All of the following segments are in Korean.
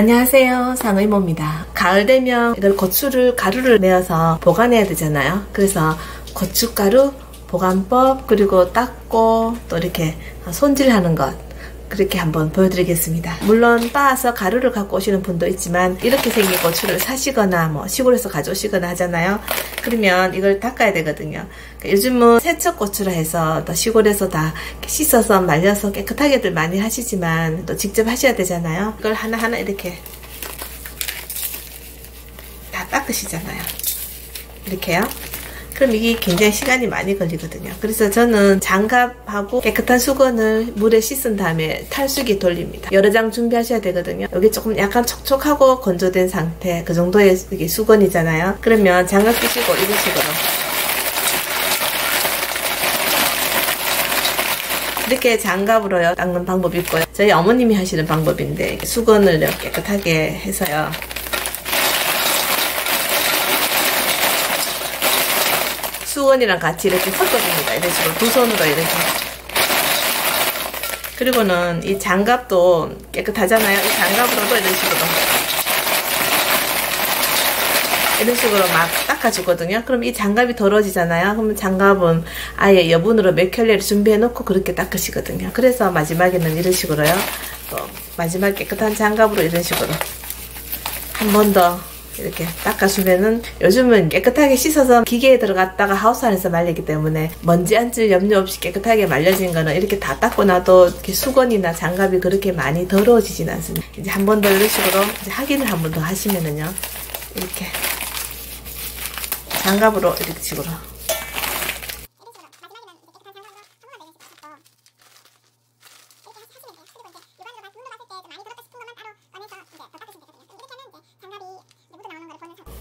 안녕하세요. 상의모입니다. 가을 되면 이걸 고추를 가루를 내어서 보관해야 되잖아요. 그래서 고춧가루 보관법 그리고 닦고 또 이렇게 손질하는 것 그렇게 한번 보여드리겠습니다. 물론 빻아서 가루를 갖고 오시는 분도 있지만 이렇게 생긴 고추를 사시거나 뭐 시골에서 가져오시거나 하잖아요. 그러면 이걸 닦아야 되거든요. 그러니까 요즘은 세척 고추라 해서 또 시골에서 다 씻어서 말려서 깨끗하게들 많이 하시지만 또 직접 하셔야 되잖아요. 이걸 하나하나 이렇게 다 닦으시잖아요. 이렇게요. 그럼 이게 굉장히 시간이 많이 걸리거든요. 그래서 저는 장갑하고 깨끗한 수건을 물에 씻은 다음에 탈수기 돌립니다. 여러 장 준비하셔야 되거든요. 여기 조금 약간 촉촉하고 건조된 상태 그 정도의 이게 수건이잖아요. 그러면 장갑 끼시고 이런 식으로 이렇게 장갑으로요 닦는 방법이 있고요. 저희 어머님이 하시는 방법인데 수건을 깨끗하게 해서요. 수건이랑 같이 이렇게 섞어줍니다. 이런 식으로 두 손으로 이렇게. 그리고는 이 장갑도 깨끗하잖아요. 이 장갑으로도 이런 식으로 이런 식으로 막 닦아주거든요. 그럼 이 장갑이 더러지잖아요. 그러면 장갑은 아예 여분으로 몇 켤레를 준비해 놓고 그렇게 닦으시거든요. 그래서 마지막에는 이런 식으로요. 또 마지막 깨끗한 장갑으로 이런 식으로 한 번 더 이렇게 닦아주면은 요즘은 깨끗하게 씻어서 기계에 들어갔다가 하우스 안에서 말리기 때문에 먼지 앉을 염려 없이 깨끗하게 말려진 거는 이렇게 다 닦고 나도 수건이나 장갑이 그렇게 많이 더러워지진 않습니다. 이제 한 번 더 이런 식으로 확인을 한 번 더 하시면은요. 이렇게 장갑으로 이렇게 식으로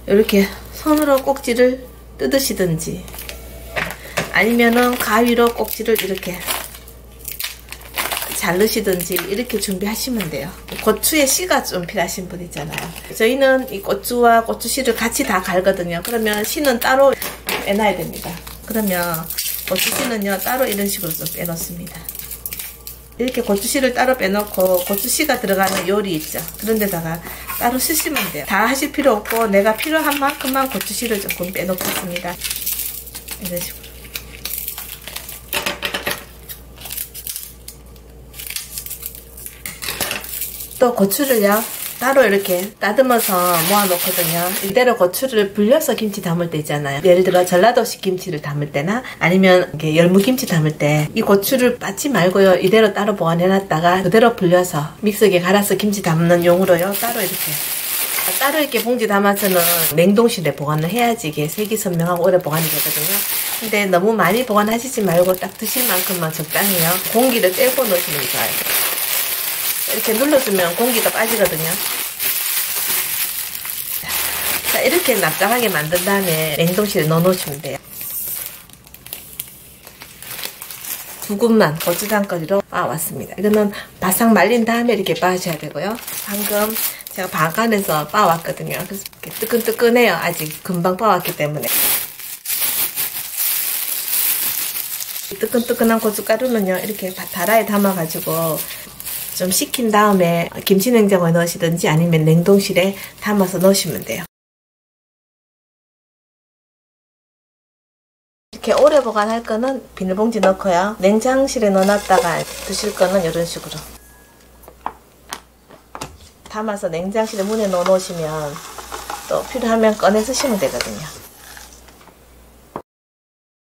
이렇게 손으로 꼭지를 뜯으시든지 아니면은 가위로 꼭지를 이렇게 자르시든지 이렇게 준비하시면 돼요. 고추의 씨가 좀 필요하신 분 있잖아요. 저희는 이 고추와 고추 씨를 같이 다 갈거든요. 그러면 씨는 따로 빼놔야 됩니다. 그러면 고추 씨는요 따로 이런 식으로 좀 빼놓습니다. 이렇게 고추씨를 따로 빼놓고 고추씨가 들어가는 요리 있죠. 그런 데다가 따로 쓰시면 돼요. 다 하실 필요 없고 내가 필요한 만큼만 고추씨를 조금 빼놓겠습니다. 이런 식으로. 또 고추를요. 따로 이렇게 따듬어서 모아놓거든요. 이대로 고추를 불려서 김치 담을 때 있잖아요. 예를 들어 전라도식 김치를 담을 때나 아니면 열무김치 담을 때 이 고추를 빠지 말고요. 이대로 따로 보관해놨다가 그대로 불려서 믹서기에 갈아서 김치 담는 용으로요. 따로 이렇게 따로 이렇게 봉지 담아서는 냉동실에 보관을 해야지 이게 색이 선명하고 오래 보관이 되거든요. 근데 너무 많이 보관하시지 말고 딱 드실 만큼만 적당히요. 공기를 떼고 넣으시는 게 좋아요. 이렇게 눌러주면 공기가 빠지거든요. 자, 이렇게 납작하게 만든 다음에 냉동실에 넣어놓으시면 돼요. 두근만 고추장거리로 빻았습니다. 이거는 바싹 말린 다음에 이렇게 빻으셔야 되고요. 방금 제가 방간에서 빻았거든요. 그래서 이렇게 뜨끈뜨끈해요. 아직 금방 빻았기 때문에. 뜨끈뜨끈한 고춧가루는요. 이렇게 다라에 담아가지고 좀 식힌 다음에 김치 냉장고에 넣으시든지 아니면 냉동실에 담아서 넣으시면 돼요. 이렇게 오래 보관할 거는 비닐봉지 넣고요. 냉장실에 넣어놨다가 드실 거는 이런 식으로 담아서 냉장실에 문에 넣어 놓으시면 또 필요하면 꺼내 쓰시면 되거든요.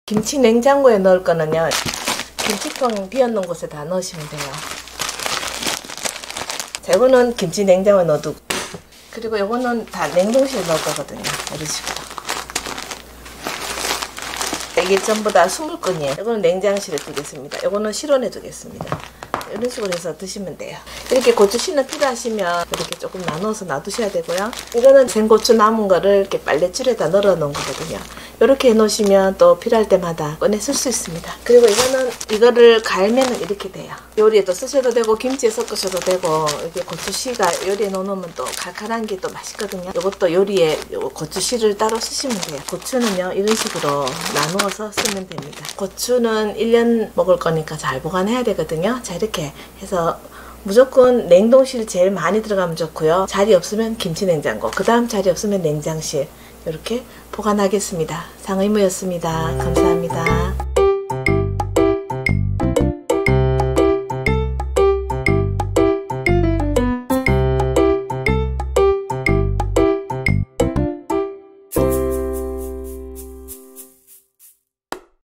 김치 냉장고에 넣을 거는요. 김치통 비었는 곳에 다 넣으시면 돼요. 이거는 김치 냉장고에 넣어두고 그리고 이거는 다 냉동실에 넣을 거거든요. 이런 식으로. 이게 전부 다 수물건이에요. 이거는 냉장실에 두겠습니다. 이거는 실온에 두겠습니다. 이런 식으로 해서 드시면 돼요. 이렇게 고추씨는 필요하시면 이렇게 조금 나눠서 놔두셔야 되고요. 이거는 생고추 남은 거를 이렇게 빨래줄에다 널어 놓은 거거든요. 이렇게 해놓으시면 또 필요할 때마다 꺼내 쓸 수 있습니다. 그리고 이거는 이거를 갈면은 이렇게 돼요. 요리에도 쓰셔도 되고 김치에 섞으셔도 되고 이게 고추씨가 요리에 넣어놓으면 또 칼칼한 게 또 맛있거든요. 이것도 요리에 고추씨를 따로 쓰시면 돼요. 고추는요 이런 식으로 나누어서 쓰면 됩니다. 고추는 1년 먹을 거니까 잘 보관해야 되거든요. 자 이렇게 해서 무조건 냉동실 제일 많이 들어가면 좋고요. 자리 없으면 김치 냉장고, 그 다음 자리 없으면 냉장실 이렇게 보관하겠습니다. 상의무였습니다. 감사합니다.